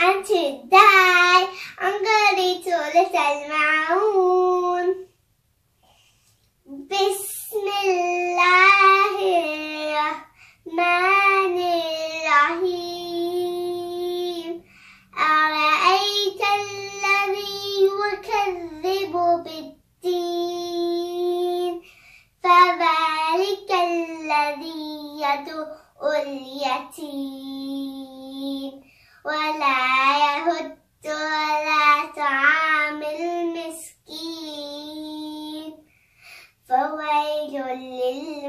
and today I'm gonna read Surah Al-Ma'un. Bismillahirrahmanirrahim. أرأيت الذي يكذب بالدين فذلك الذي يدعو اليتيم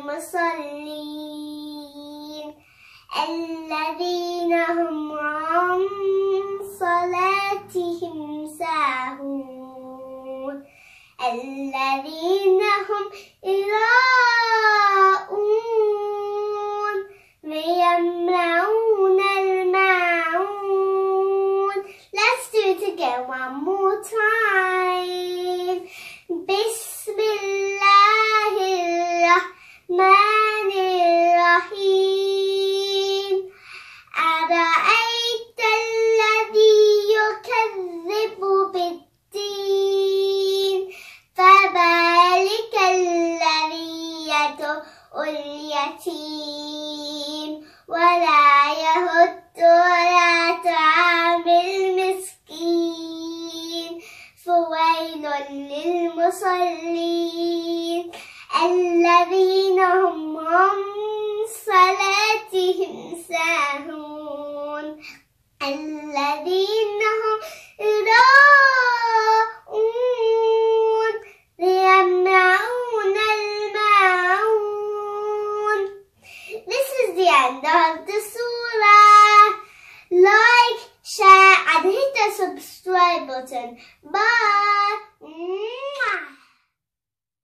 للمصلين الذين هم عن صلاتهم ساهون الذين هم يراءون ويمنعون الماعون Let's do it again one more time. الرحمن الرحيم. أرأيت الذي يكذب بالدين؟ فذلك الذي يدعو اليتيم. ولا يهد على طعام المسكين. فويل للمصلين. End of the surah. Like, share and hit the subscribe button. Bye.